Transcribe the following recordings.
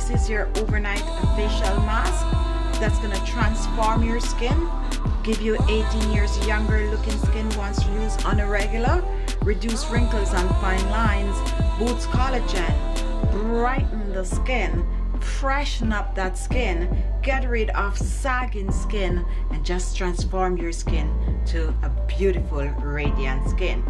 this is your overnight facial mask that's to transform your skin, give you 18 years younger looking skin once used on a regular, reduce wrinkles and fine lines, boosts collagen, brighten the skin, freshen up that skin, get rid of sagging skin, and just transform your skin to a beautiful, radiant skin.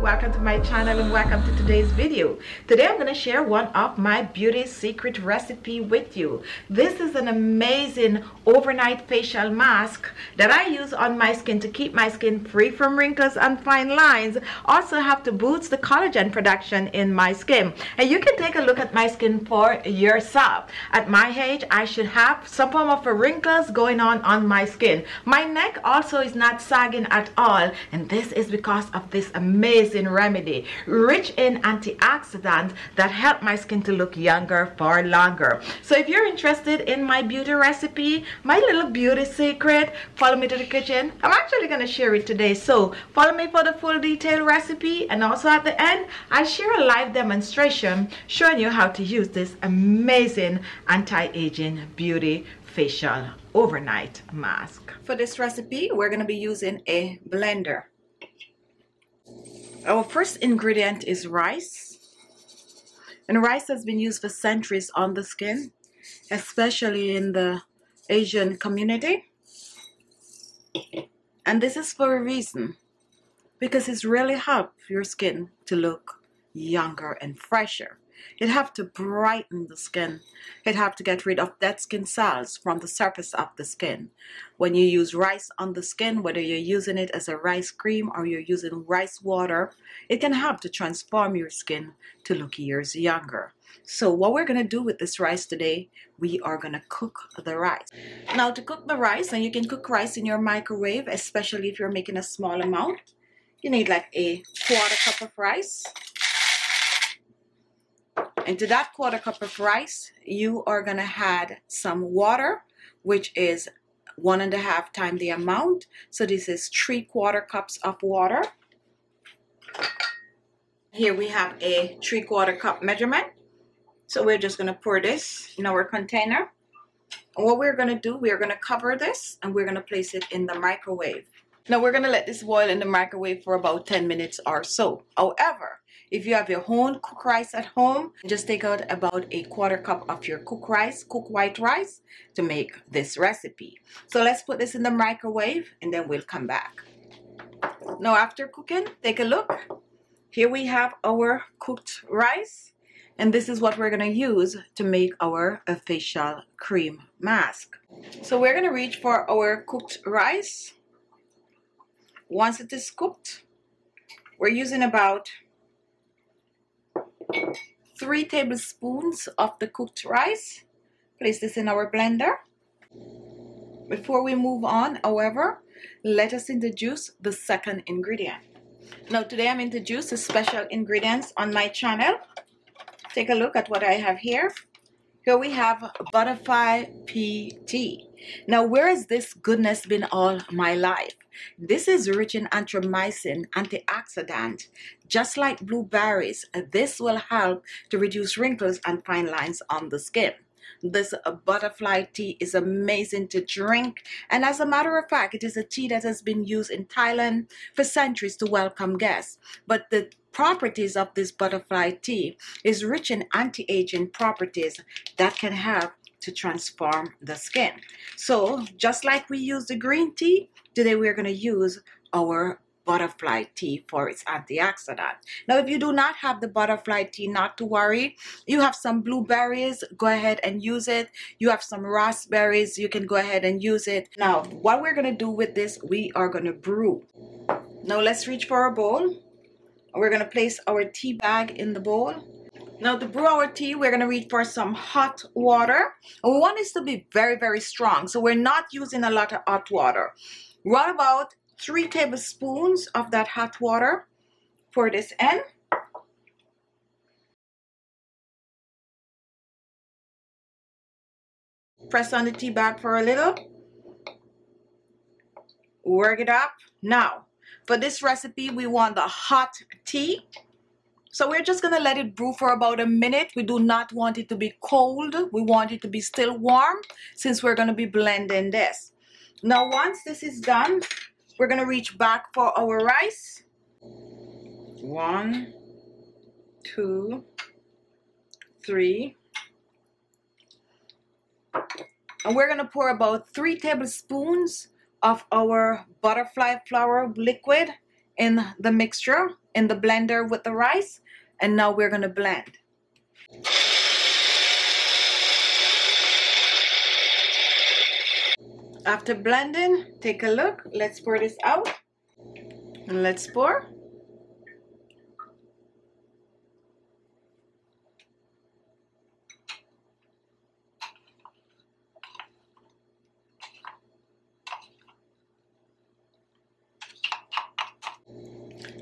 Welcome to my channel and welcome to today's video. Today i'm going to share one of my beauty secret recipe with you. This is an amazing overnight facial mask that i use on my skin to keep my skin free from wrinkles and fine lines. Also have to boost the collagen production in my skin. And you can take a look at my skin for yourself. At my age i should have some form of wrinkles going on on my skin. My neck also is not sagging at all. And this is because of this amazing amazing remedy rich in antioxidants that help my skin to look younger for longer. So if you're interested in my beauty recipe my little beauty secret follow me to the kitchen. I'm actually going to share it today. So follow me for the full detailed recipe and also at the end i'll share a live demonstration showing you how to use this amazing anti-aging beauty facial overnight mask. For this recipe we're going to be using a blender our first ingredient is rice. And rice has been used for centuries on the skin, especially in the Asian community. And this is for a reason, because it's really help your skin to look younger and fresher. It have to brighten the skin. It have to get rid of dead skin cells from the surface of the skin. When you use rice on the skin, whether you're using it as a rice cream or you're using rice water, it can help to transform your skin to look years younger. So what we're to do with this rice today, we are to cook the rice. Now to cook the rice, and you can cook rice in your microwave, especially if you're making a small amount. You need like a quarter cup of rice. Into that quarter cup of rice, you are going to add some water, which is one and a half time the amount. So this is three quarter cups of water. Here we have a three quarter cup measurement. So we're just going to pour this in our container. And what we're going to do, we're going to cover this and we're going to place it in the microwave. Now we're going to let this boil in the microwave for about 10 minutes or so. However, if you have your own cook rice at home, just take out about a quarter cup of your cook rice, cook white rice to make this recipe. So let's put this in the microwave and then we'll come back. Now after cooking, take a look. Here we have our cooked rice and this is what we're going to use to make our facial cream mask. So we're going to reach for our cooked rice. Once it is cooked, we're using about three tablespoons of the cooked rice. Place this in our blender. Before we move on, however, let us introduce the second ingredient. Now today I'm introducing special ingredients on my channel. Take a look at what I have here. Here we have butterfly pea tea. Now where has this goodness been all my life? This is rich in anthocyanin, antioxidant. Just like blueberries, this will help to reduce wrinkles and fine lines on the skin. This butterfly tea is amazing to drink. And as a matter of fact, it is a tea that has been used in Thailand for centuries to welcome guests. But the properties of this butterfly tea is rich in anti-aging properties that can help to transform the skin. So just like we use the green tea, today we're going to use our butterfly tea for its antioxidant. Now, if you do not have the butterfly tea, not to worry. You have some blueberries, go ahead and use it. You have some raspberries, you can go ahead and use it. Now, what we're going to do with this, we are going to brew. Now, let's reach for a bowl. We're going to place our tea bag in the bowl. Now to brew our tea, we're going to reach for some hot water. We want this to be very, very strong. So we're not using a lot of hot water. Run about three tablespoons of that hot water for this end. Press on the tea bag for a little. Work it up. Now, for this recipe, we want the hot tea. So we're just going to let it brew for about a minute. We do not want it to be cold. We want it to be still warm since we're going to be blending this. Now once this is done, we're going to reach back for our rice. One, two, three. And we're going to pour about three tablespoons of our butterfly flower liquid in the mixture in the blender with the rice and now we're going to blend. After blending, take a look. Let's pour this out. And let's pour.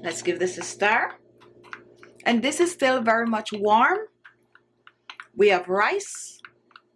Let's give this a stir. And this is still very much warm. We have rice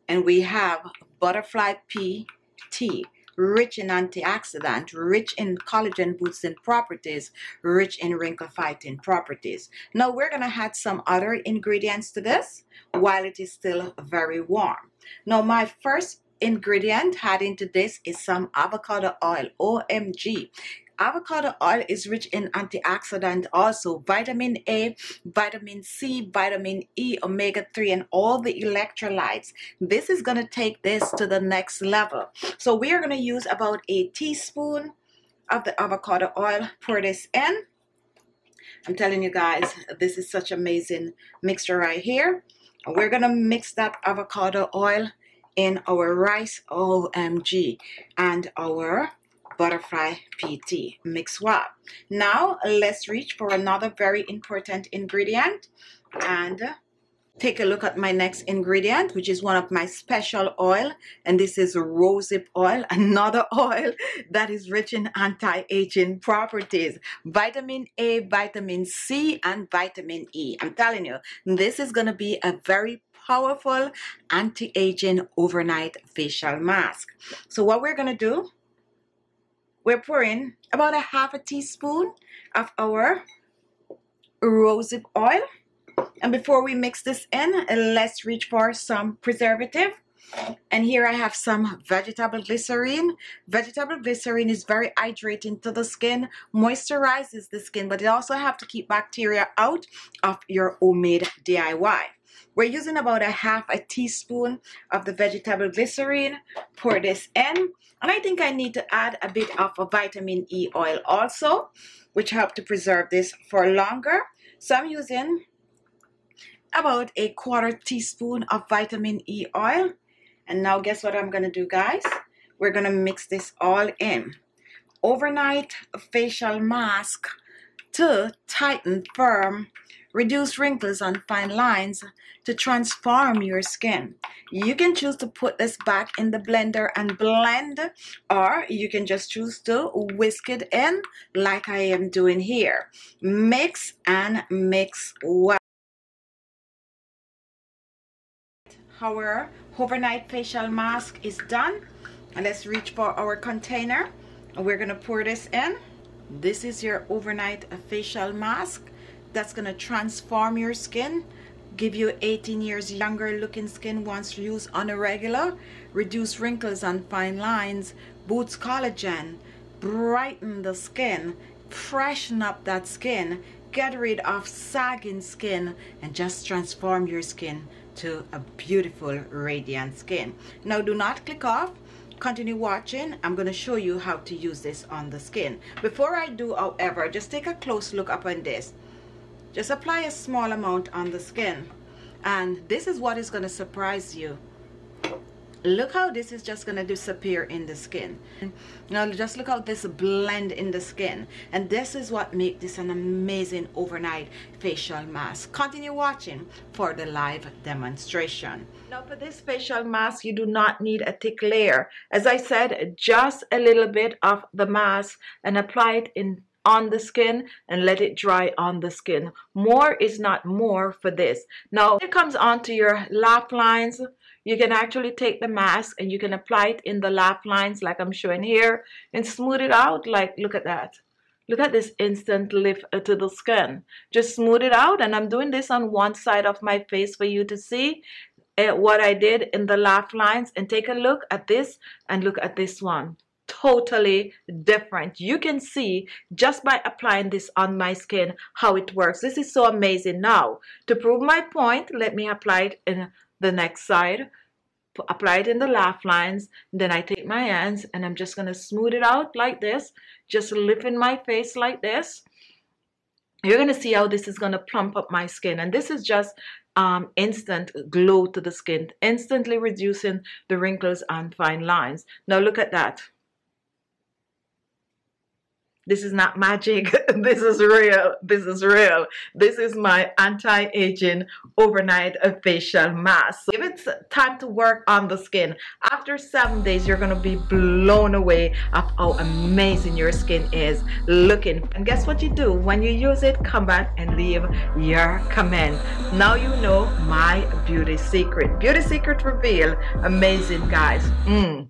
and we have butterfly pea tea rich in antioxidant, rich in collagen boosting properties, rich in wrinkle fighting properties. Now we're going to add some other ingredients to this while it is still very warm. Now my first ingredient adding to this is some avocado oil, OMG. Avocado oil is rich in antioxidant also vitamin A, vitamin C, vitamin E, omega 3 and all the electrolytes. This is going to take this to the next level. So we are going to use about a teaspoon of the avocado oil. Pour this in. I'm telling you guys, this is such amazing mixture right here. We're going to mix that avocado oil in our rice OMG and our butterfly pea tea mix well. Now let's reach for another very important ingredient and take a look at my next ingredient which is one of my special oil and this is rosehip oil another oil that is rich in anti-aging properties vitamin a vitamin c and vitamin e i'm telling you this is going to be a very powerful anti-aging overnight facial mask so what we're going to do we're pouring about a half a teaspoon of our rosehip oil. And before we mix this in, let's reach for some preservative. And here I have some vegetable glycerine. Vegetable glycerine is very hydrating to the skin, moisturizes the skin, but it also have to keep bacteria out of your homemade DIY. We're using about a half a teaspoon of the vegetable glycerine. Pour this in. And I think I need to add a bit of a vitamin E oil also, which help to preserve this for longer. So I'm using about a quarter teaspoon of vitamin E oil. And now guess what I'm going to do, guys? We're going to mix this all in. Overnight facial mask to tighten, firm, reduce wrinkles and fine lines to transform your skin. You can choose to put this back in the blender and blend or you can just choose to whisk it in like I am doing here. Mix and mix well. Our overnight facial mask is done. Let's reach for our container. We're to pour this in. This is your overnight facial mask that's to transform your skin give you 18 years younger looking skin once used on a regular reduce wrinkles and fine lines boosts collagen brighten the skin freshen up that skin get rid of sagging skin and just transform your skin to a beautiful radiant skin. Now do not click off. Continue watching. I'm to show you how to use this on the skin. Before i do however just take a close look up on this just apply a small amount on the skin. And this is what is going to surprise you. Look how this is just going to disappear in the skin. Now just look how this blend in the skin. And this is what makes this an amazing overnight facial mask. Continue watching for the live demonstration. Now for this facial mask, you do not need a thick layer. As I said, just a little bit of the mask and apply it in on the skin and let it dry on the skin. More is not more for this. Now it comes onto your laugh lines. You can actually take the mask and you can apply it in the laugh lines like I'm showing here and smooth it out like look at that. Look at this instant lift uh, to the skin. Just smooth it out and I'm doing this on one side of my face for you to see uh, what I did in the laugh lines and take a look at this and look at this one totally different. You can see just by applying this on my skin how it works. This is so amazing. Now, to prove my point, let me apply it in the next side. Apply it in the laugh lines. Then I take my hands and I'm just going to smooth it out like this. Just lifting my face like this. You're going to see how this is going to plump up my skin. And this is just um, instant glow to the skin, instantly reducing the wrinkles and fine lines. Now look at that. This is not magic. this is real. This is real. This is my anti-aging overnight facial mask. Give it time to work on the skin. After seven days, you're going to be blown away of how amazing your skin is looking. And guess what you do? When you use it, come back and leave your comment. Now you know my beauty secret. Beauty secret reveal. Amazing, guys. Mm.